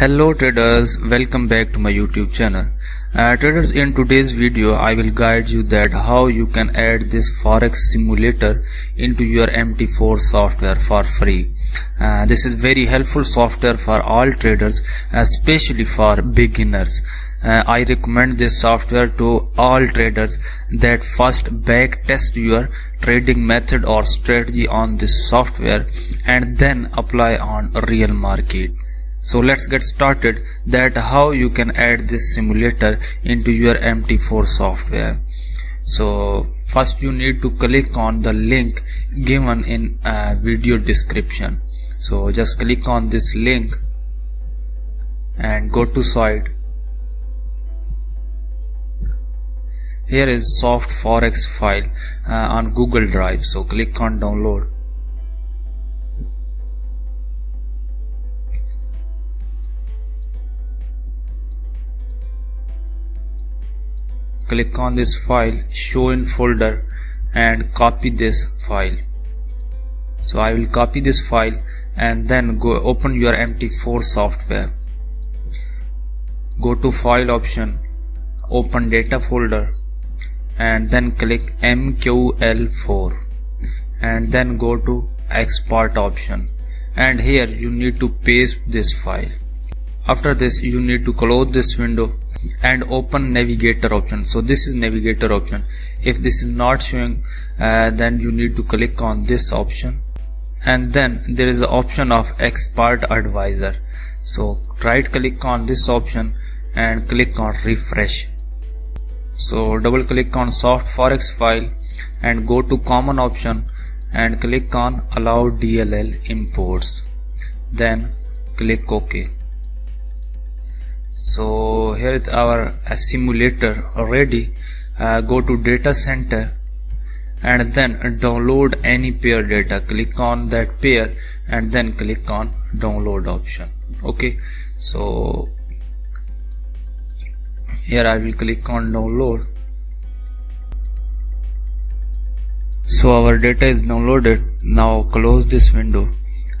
Hello traders, welcome back to my YouTube channel. Uh, traders, in today's video, I will guide you that how you can add this Forex simulator into your MT4 software for free. Uh, this is very helpful software for all traders, especially for beginners. Uh, I recommend this software to all traders that first back test your trading method or strategy on this software and then apply on real market so let's get started that how you can add this simulator into your mt4 software. So first you need to click on the link given in uh, video description. So just click on this link and go to site. Here is soft forex file uh, on google drive. So click on download click on this file show in folder and copy this file. So I will copy this file and then go open your mt4 software. Go to file option open data folder and then click mql4 and then go to export option. And here you need to paste this file after this you need to close this window and open navigator option. So this is navigator option. If this is not showing uh, then you need to click on this option. And then there is the option of expert advisor. So right click on this option and click on refresh. So double click on soft forex file and go to common option and click on allow DLL imports. Then click OK so here is our simulator already uh, go to data center and then download any pair data. Click on that pair and then click on download option. Okay? So here I will click on download. So our data is downloaded. Now close this window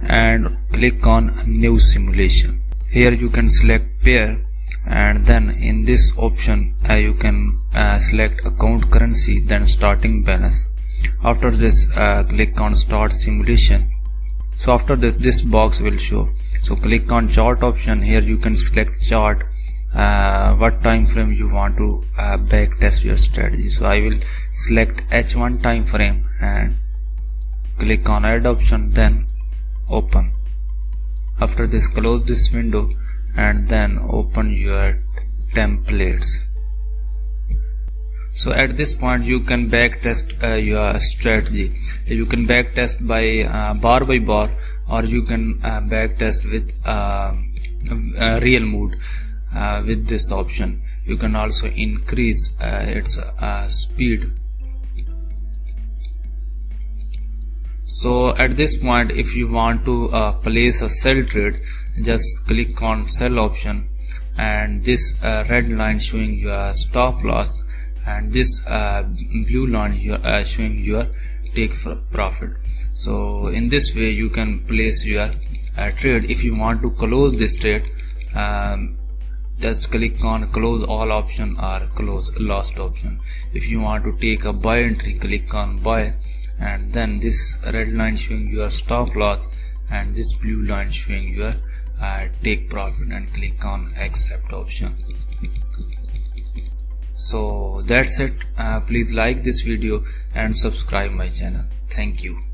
and click on new simulation. Here you can select pair and then in this option uh, you can uh, select account currency then starting balance. After this uh, click on start simulation. So after this this box will show. So click on chart option. Here you can select chart uh, what time frame you want to uh, back test your strategy. So I will select H1 time frame and click on add option then open. After this close this window and then open your templates. So at this point you can back test uh, your strategy. You can back test by uh, bar by bar or you can uh, back test with uh, real mode uh, with this option. You can also increase uh, its speed so at this point if you want to uh, place a sell trade just click on sell option and this uh, red line showing your stop loss and this uh, blue line uh, showing your take for profit. So in this way you can place your uh, trade. If you want to close this trade um, just click on close all option or close last option. If you want to take a buy entry click on buy and then this red line showing your stop loss and this blue line showing your uh, take profit and click on accept option. So that's it. Uh, please like this video and subscribe my channel. Thank you